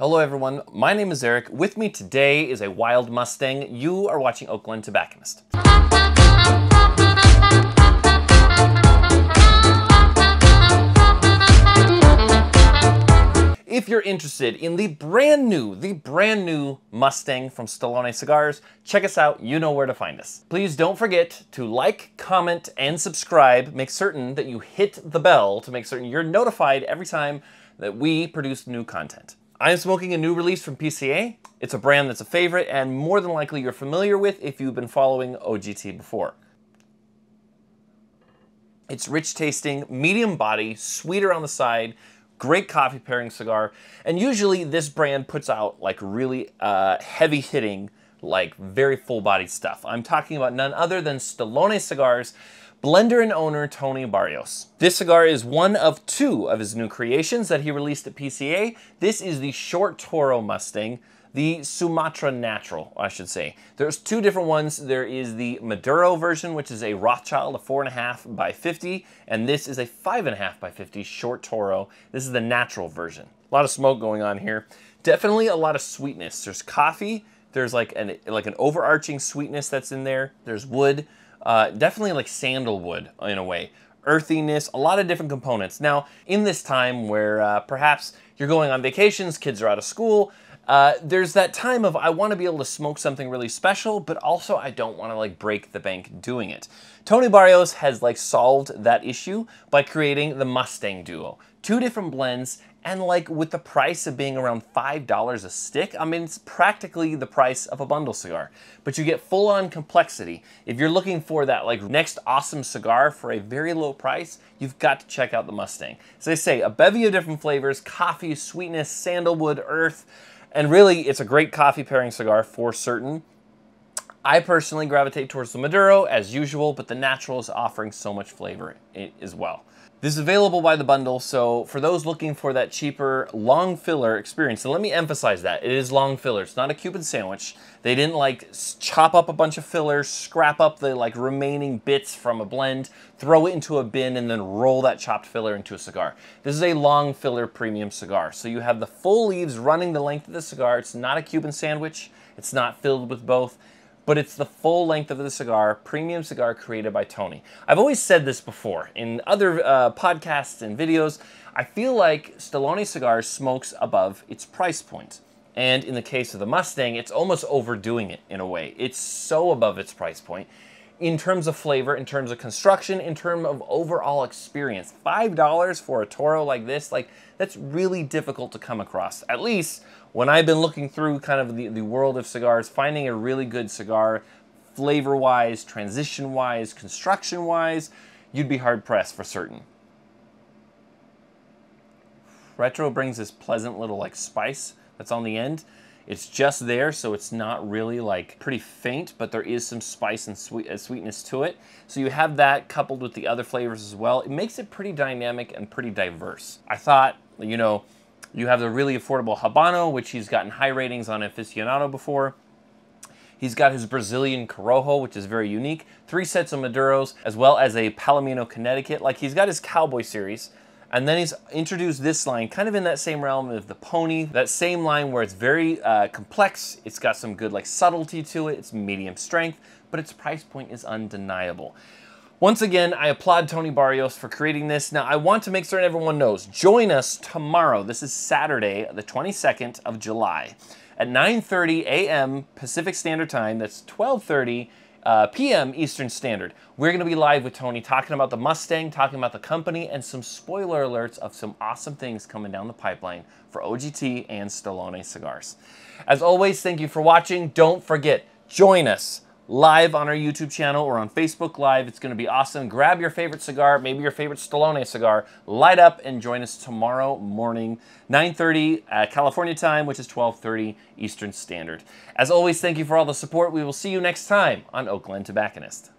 Hello everyone, my name is Eric. With me today is a wild Mustang. You are watching Oak Glen Tobacconist. If you're interested in the brand new, the brand new Mustang from Stallone Cigars, check us out. You know where to find us. Please don't forget to like, comment, and subscribe. Make certain that you hit the bell to make certain you're notified every time that we produce new content. I am smoking a new release from PCA. It's a brand that's a favorite and more than likely you're familiar with if you've been following OGT before. It's rich tasting, medium body, sweeter on the side, great coffee pairing cigar. And usually this brand puts out like really uh, heavy hitting, like very full bodied stuff. I'm talking about none other than Stallone Cigars blender and owner Tony Barrios. This cigar is one of two of his new creations that he released at PCA. This is the Short Toro Mustang the Sumatra Natural, I should say. There's two different ones. There is the Maduro version, which is a Rothschild, a 4.5 by 50, and this is a 5.5 by 50 short Toro. This is the natural version. A lot of smoke going on here. Definitely a lot of sweetness. There's coffee, there's like an, like an overarching sweetness that's in there. There's wood, uh, definitely like sandalwood in a way earthiness, a lot of different components. Now, in this time where uh, perhaps you're going on vacations, kids are out of school, uh, there's that time of I want to be able to smoke something really special, but also I don't want to like break the bank doing it. Tony Barrios has like solved that issue by creating the Mustang Duo. Two different blends and like with the price of being around $5 a stick, I mean, it's practically the price of a bundle cigar. But you get full on complexity. If you're looking for that like next awesome cigar for a very low price, you've got to check out the Mustang. As I say, a bevy of different flavors, coffee, sweetness, sandalwood, earth, and really, it's a great coffee pairing cigar for certain. I personally gravitate towards the Maduro as usual, but the Natural is offering so much flavor as well. This is available by the bundle, so for those looking for that cheaper long filler experience, and let me emphasize that, it is long filler, it's not a Cuban sandwich. They didn't like chop up a bunch of fillers, scrap up the like remaining bits from a blend, throw it into a bin, and then roll that chopped filler into a cigar. This is a long filler premium cigar, so you have the full leaves running the length of the cigar. It's not a Cuban sandwich, it's not filled with both but it's the full length of the cigar, premium cigar created by Tony. I've always said this before in other uh, podcasts and videos. I feel like Stallone Cigars smokes above its price point. And in the case of the Mustang, it's almost overdoing it in a way. It's so above its price point in terms of flavor, in terms of construction, in terms of overall experience. $5 for a Toro like this, like that's really difficult to come across. At least when I've been looking through kind of the, the world of cigars, finding a really good cigar, flavor wise, transition wise, construction wise, you'd be hard pressed for certain. Retro brings this pleasant little like spice that's on the end. It's just there, so it's not really like pretty faint, but there is some spice and sweet, uh, sweetness to it. So you have that coupled with the other flavors as well. It makes it pretty dynamic and pretty diverse. I thought, you know, you have the really affordable Habano, which he's gotten high ratings on Aficionado before. He's got his Brazilian Corojo, which is very unique. Three sets of Maduros, as well as a Palomino Connecticut. Like he's got his Cowboy series. And then he's introduced this line, kind of in that same realm of the Pony. That same line where it's very uh, complex. It's got some good like subtlety to it. It's medium strength, but its price point is undeniable. Once again, I applaud Tony Barrios for creating this. Now, I want to make certain everyone knows, join us tomorrow. This is Saturday, the 22nd of July at 9.30 a.m. Pacific Standard Time. That's 12.30 uh, p.m. Eastern Standard. We're going to be live with Tony talking about the Mustang, talking about the company, and some spoiler alerts of some awesome things coming down the pipeline for OGT and Stallone cigars. As always, thank you for watching. Don't forget, join us live on our YouTube channel or on Facebook Live. It's going to be awesome. Grab your favorite cigar, maybe your favorite Stallone cigar, light up and join us tomorrow morning, 9.30 uh, California time, which is 12.30 Eastern Standard. As always, thank you for all the support. We will see you next time on Oak Glen Tobacconist.